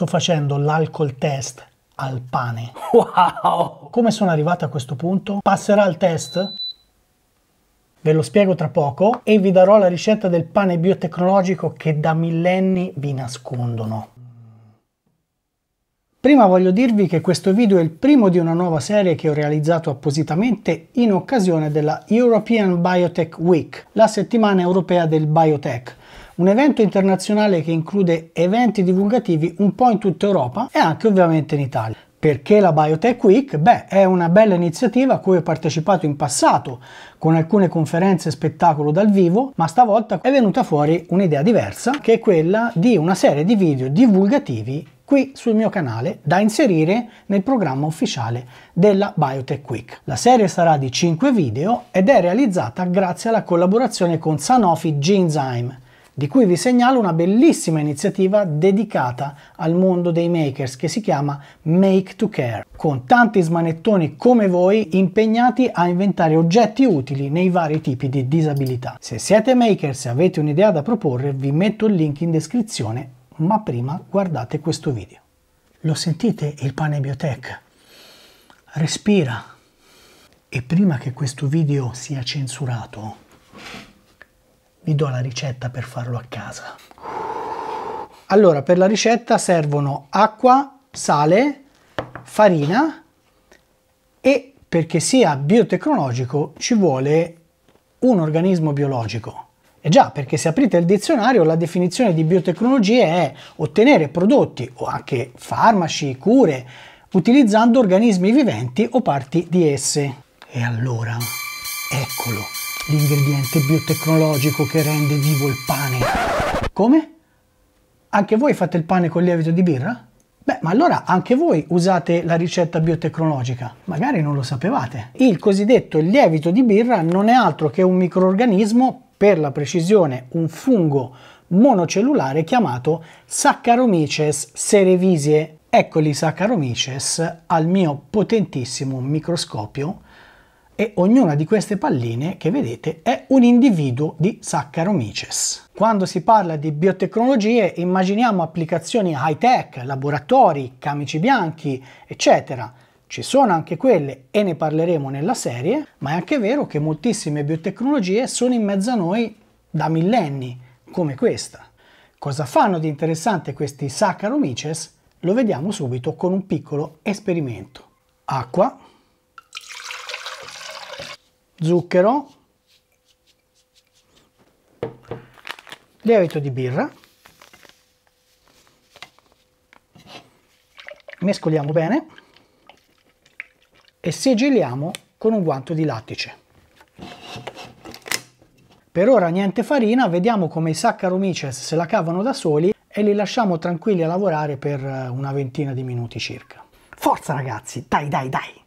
Sto facendo l'alcol test al pane. Wow! Come sono arrivato a questo punto? Passerà il test? Ve lo spiego tra poco e vi darò la ricetta del pane biotecnologico che da millenni vi nascondono. Prima voglio dirvi che questo video è il primo di una nuova serie che ho realizzato appositamente in occasione della European Biotech Week, la settimana europea del biotech, un evento internazionale che include eventi divulgativi un po' in tutta Europa e anche ovviamente in Italia. Perché la Biotech Week? Beh, è una bella iniziativa a cui ho partecipato in passato con alcune conferenze e spettacolo dal vivo, ma stavolta è venuta fuori un'idea diversa, che è quella di una serie di video divulgativi qui sul mio canale da inserire nel programma ufficiale della Biotech Week. La serie sarà di 5 video ed è realizzata grazie alla collaborazione con Sanofi Genzyme, di cui vi segnalo una bellissima iniziativa dedicata al mondo dei makers che si chiama Make to Care, con tanti smanettoni come voi impegnati a inventare oggetti utili nei vari tipi di disabilità. Se siete makers e avete un'idea da proporre, vi metto il link in descrizione ma prima guardate questo video. Lo sentite il pane biotech? Respira. E prima che questo video sia censurato, vi do la ricetta per farlo a casa. Allora, per la ricetta servono acqua, sale, farina e perché sia biotecnologico ci vuole un organismo biologico. E già, perché se aprite il dizionario la definizione di biotecnologie è ottenere prodotti o anche farmaci, cure, utilizzando organismi viventi o parti di esse. E allora, eccolo, l'ingrediente biotecnologico che rende vivo il pane. Come? Anche voi fate il pane con lievito di birra? Beh, ma allora anche voi usate la ricetta biotecnologica. Magari non lo sapevate. Il cosiddetto lievito di birra non è altro che un microorganismo per la precisione un fungo monocellulare chiamato Saccharomyces cerevisiae. Eccoli Saccharomyces al mio potentissimo microscopio e ognuna di queste palline che vedete è un individuo di Saccharomyces. Quando si parla di biotecnologie immaginiamo applicazioni high tech, laboratori, camici bianchi, eccetera. Ci sono anche quelle e ne parleremo nella serie, ma è anche vero che moltissime biotecnologie sono in mezzo a noi da millenni, come questa. Cosa fanno di interessante questi Saccharomyces? Lo vediamo subito con un piccolo esperimento. Acqua, zucchero, lievito di birra, mescoliamo bene e sigilliamo con un guanto di lattice. Per ora niente farina, vediamo come i Saccharomyces se la cavano da soli e li lasciamo tranquilli a lavorare per eh, una ventina di minuti circa. Forza ragazzi, dai dai dai!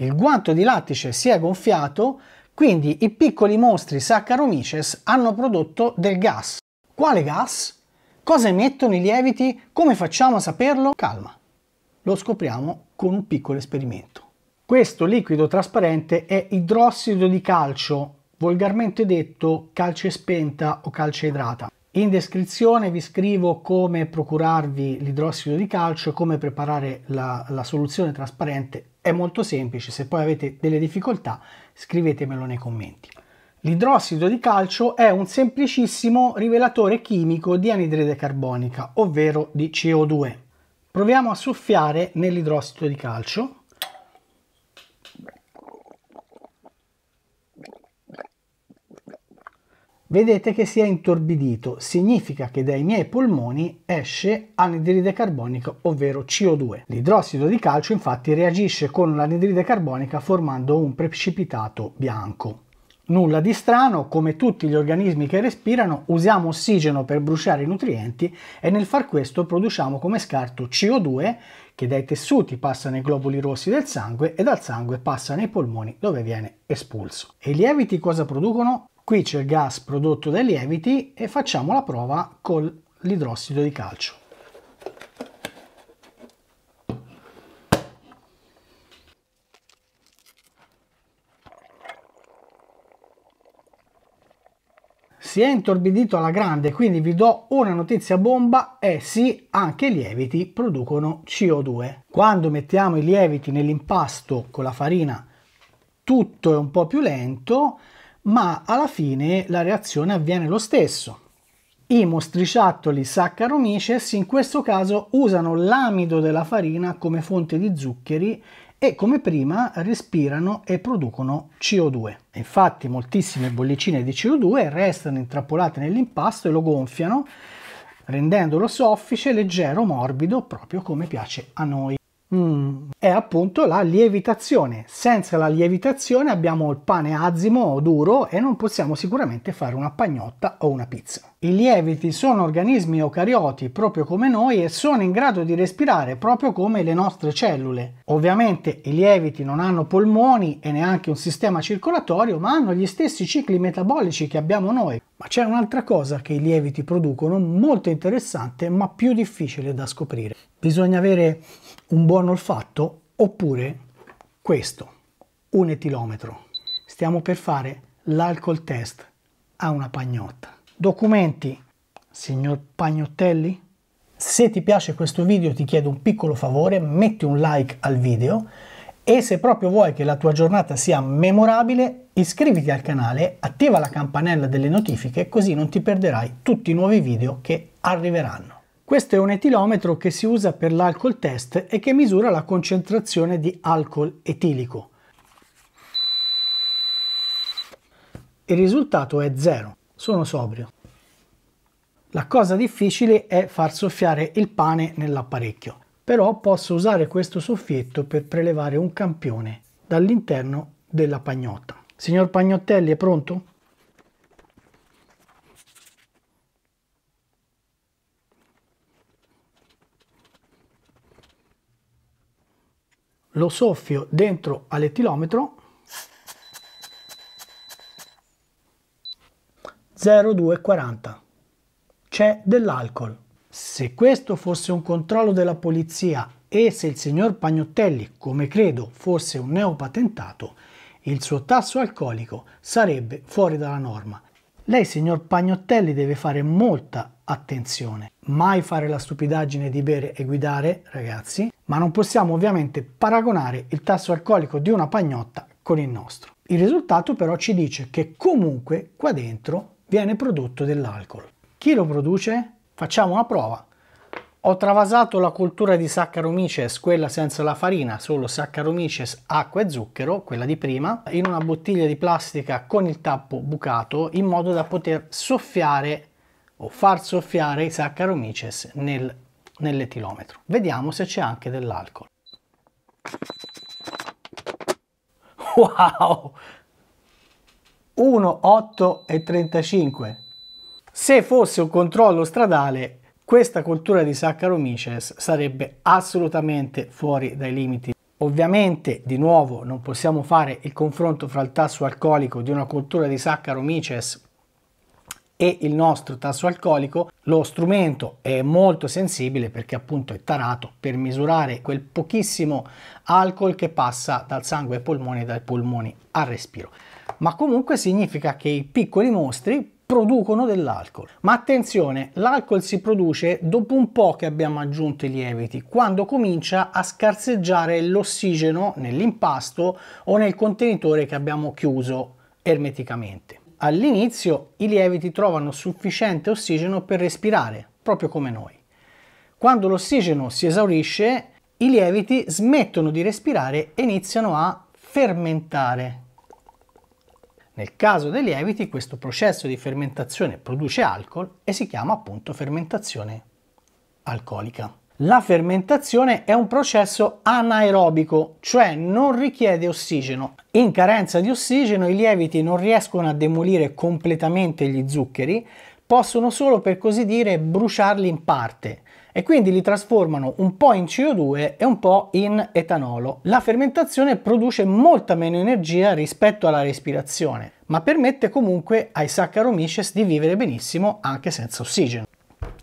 Il guanto di lattice si è gonfiato, quindi i piccoli mostri Saccharomyces hanno prodotto del gas. Quale gas? Cosa emettono i lieviti? Come facciamo a saperlo? Calma, lo scopriamo con un piccolo esperimento. Questo liquido trasparente è idrossido di calcio, volgarmente detto calce spenta o calce idrata. In descrizione vi scrivo come procurarvi l'idrossido di calcio e come preparare la, la, soluzione trasparente. È molto semplice, se poi avete delle difficoltà scrivetemelo nei commenti. L'idrossido di calcio è un semplicissimo rivelatore chimico di anidride carbonica, ovvero di CO2. Proviamo a soffiare nell'idrossido di calcio Vedete che si è intorbidito, significa che dai miei polmoni esce anidride carbonica, ovvero CO2. L'idrossido di calcio infatti reagisce con l'anidride carbonica formando un precipitato bianco. Nulla di strano, come tutti gli organismi che respirano, usiamo ossigeno per bruciare i nutrienti e nel far questo produciamo come scarto CO2 che dai tessuti passa nei globuli rossi del sangue e dal sangue passa nei polmoni dove viene espulso. E i lieviti cosa producono? Qui c'è il gas prodotto dai lieviti e facciamo la prova con l'idrossido di calcio. si è intorbidito alla grande, quindi vi do una notizia bomba, eh sì, anche i lieviti producono CO2. Quando mettiamo i lieviti nell'impasto con la farina tutto è un po' più lento, ma alla fine la reazione avviene lo stesso. I mostriciattoli Saccharomyces in questo caso usano l'amido della farina come fonte di zuccheri e come prima respirano e producono CO2. Infatti moltissime bollicine di CO2 restano intrappolate nell'impasto e lo gonfiano rendendolo soffice, leggero, morbido, proprio come piace a noi. Mm, è appunto la lievitazione. Senza la lievitazione abbiamo il pane azimo o duro e non possiamo sicuramente fare una pagnotta o una pizza. I lieviti sono organismi eucarioti proprio come noi e sono in grado di respirare proprio come le nostre cellule. Ovviamente i lieviti non hanno polmoni e neanche un sistema circolatorio, ma hanno gli stessi cicli metabolici che abbiamo noi. Ma c'è un'altra cosa che i lieviti producono molto interessante ma più difficile da scoprire. Bisogna avere un buon olfatto oppure questo, un etilometro. Stiamo per fare l'alcol test a una pagnotta. Documenti, signor Pagnottelli? Se ti piace questo video ti chiedo un piccolo favore, metti un like al video e se proprio vuoi che la tua giornata sia memorabile, iscriviti al canale, attiva la campanella delle notifiche così non ti perderai tutti i nuovi video che arriveranno. Questo è un etilometro che si usa per l'alcol test e che misura la concentrazione di alcol etilico. Il risultato è zero, sono sobrio. La cosa difficile è far soffiare il pane nell'apparecchio, però posso usare questo soffietto per prelevare un campione dall'interno della pagnotta. Signor Pagnottelli, è pronto? Lo soffio dentro all'etilometro 0240 c'è dell'alcol se questo fosse un controllo della polizia e se il signor Pagnottelli, come credo, fosse un neopatentato, il suo tasso alcolico sarebbe fuori dalla norma. Lei, signor Pagnottelli, deve fare molta attenzione. Mai fare la stupidaggine di bere e guidare, ragazzi, ma non possiamo ovviamente paragonare il tasso alcolico di una pagnotta con il nostro. Il risultato però ci dice che comunque qua dentro viene prodotto dell'alcol. Chi lo produce? Facciamo una prova. Ho travasato la coltura di Saccharomyces, quella senza la farina, solo Saccharomyces, acqua e zucchero, quella di prima, in una bottiglia di plastica con il tappo bucato in modo da poter soffiare o far soffiare i Saccharomyces nel, nell'etilometro. Vediamo se c'è anche dell'alcol. Wow! 1, 8 e 35. Se fosse un controllo stradale, questa coltura di Saccharomyces sarebbe assolutamente fuori dai limiti. Ovviamente, di nuovo, non possiamo fare il confronto fra il tasso alcolico di una coltura di Saccharomyces e il nostro tasso alcolico, lo strumento è molto sensibile perché appunto è tarato per misurare quel pochissimo alcol che passa dal sangue ai polmoni e dai polmoni al respiro. Ma comunque significa che i piccoli mostri producono dell'alcol. Ma attenzione, l'alcol si produce dopo un po' che abbiamo aggiunto i lieviti, quando comincia a scarseggiare l'ossigeno nell'impasto o nel contenitore che abbiamo chiuso ermeticamente. All'inizio i lieviti trovano sufficiente ossigeno per respirare, proprio come noi. Quando l'ossigeno si esaurisce, i lieviti smettono di respirare e iniziano a fermentare. Nel caso dei lieviti questo processo di fermentazione produce alcol e si chiama appunto fermentazione alcolica. La fermentazione è un processo anaerobico, cioè non richiede ossigeno. In carenza di ossigeno i lieviti non riescono a demolire completamente gli zuccheri, possono solo per così dire bruciarli in parte e quindi li trasformano un po' in CO2 e un po' in etanolo. La fermentazione produce molta meno energia rispetto alla respirazione, ma permette comunque ai Saccharomyces di vivere benissimo anche senza ossigeno.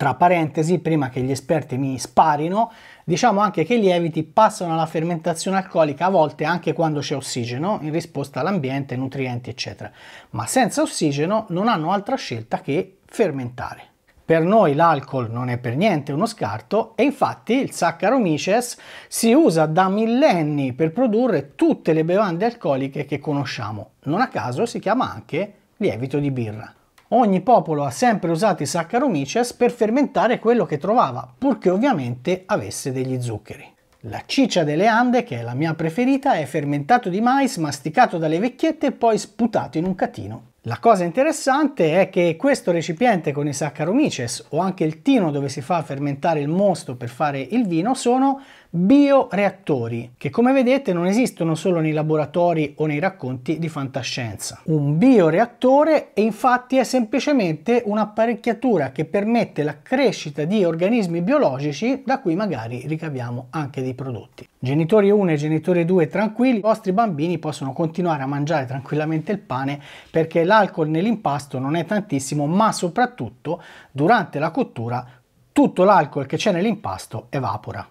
Tra parentesi, prima che gli esperti mi sparino, diciamo anche che i lieviti passano alla fermentazione alcolica a volte anche quando c'è ossigeno in risposta all'ambiente, nutrienti eccetera, ma senza ossigeno non hanno altra scelta che fermentare. Per noi l'alcol non è per niente uno scarto e infatti il Saccharomyces si usa da millenni per produrre tutte le bevande alcoliche che conosciamo. Non a caso si chiama anche lievito di birra. Ogni popolo ha sempre usato i Saccharomyces per fermentare quello che trovava, purché ovviamente avesse degli zuccheri. La ciccia delle Ande, che è la mia preferita, è fermentato di mais masticato dalle vecchiette e poi sputato in un catino. La cosa interessante è che questo recipiente con i Saccharomyces o anche il tino dove si fa fermentare il mosto per fare il vino sono bioreattori che come vedete non esistono solo nei laboratori o nei racconti di fantascienza. Un bioreattore infatti è semplicemente un'apparecchiatura che permette la crescita di organismi biologici da cui magari ricaviamo anche dei prodotti. Genitori 1 e genitori 2 tranquilli, i vostri bambini possono continuare a mangiare tranquillamente il pane perché l'alcol nell'impasto non è tantissimo ma soprattutto durante la cottura tutto l'alcol che c'è nell'impasto evapora.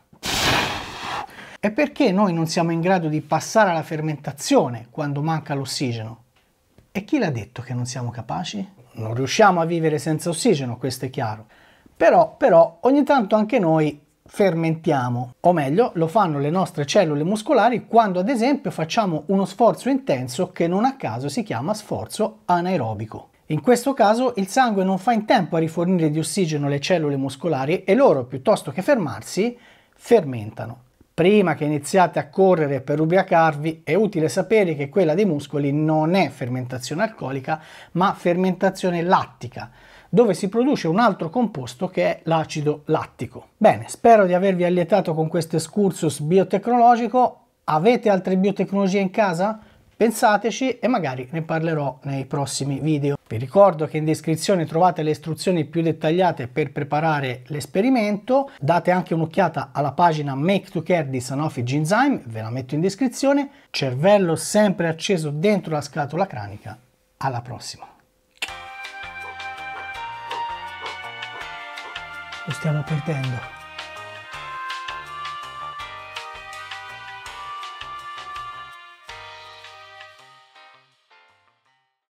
E perché noi non siamo in grado di passare alla fermentazione quando manca l'ossigeno? E chi l'ha detto che non siamo capaci? Non riusciamo a vivere senza ossigeno, questo è chiaro. Però, però ogni tanto anche noi fermentiamo, o meglio, lo fanno le nostre cellule muscolari quando ad esempio facciamo uno sforzo intenso che non a caso si chiama sforzo anaerobico. In questo caso il sangue non fa in tempo a rifornire di ossigeno le cellule muscolari e loro, piuttosto che fermarsi, fermentano. Prima che iniziate a correre per ubriacarvi è utile sapere che quella dei muscoli non è fermentazione alcolica ma fermentazione lattica dove si produce un altro composto che è l'acido lattico. Bene, spero di avervi allietato con questo excursus biotecnologico. Avete altre biotecnologie in casa? Pensateci e magari ne parlerò nei prossimi video. Vi ricordo che in descrizione trovate le istruzioni più dettagliate per preparare l'esperimento. Date anche un'occhiata alla pagina Make to Care di Sanofi Ginzyme, ve la metto in descrizione. Cervello sempre acceso dentro la scatola cranica. Alla prossima! Lo stiamo perdendo.